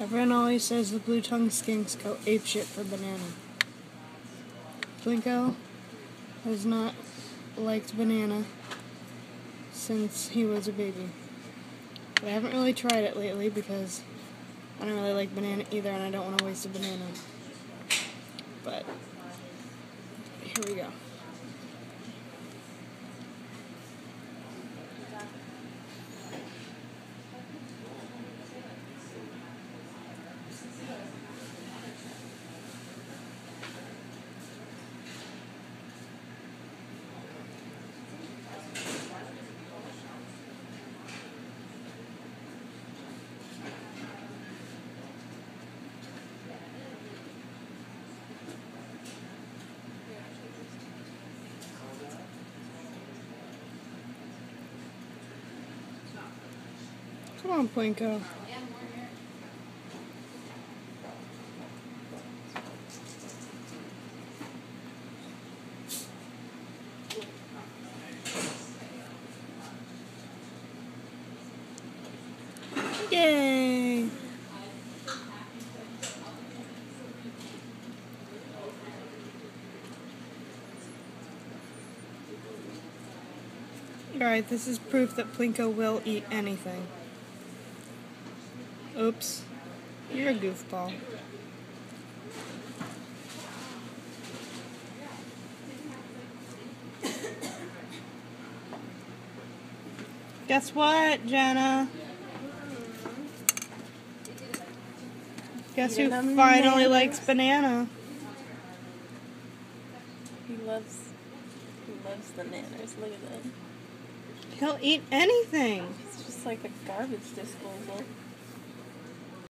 Everyone always says the blue tongue skinks go apeshit for banana. Plinko has not liked banana since he was a baby. But I haven't really tried it lately because I don't really like banana either and I don't want to waste a banana. But here we go. Come on, Plinko. Yay! Alright, this is proof that Plinko will eat anything. Oops. You're a goofball. Guess what, Jenna? Guess who Eating finally bananas. likes banana? He loves he loves the nanners. Look at that. He'll eat anything. It's just like a garbage disposal.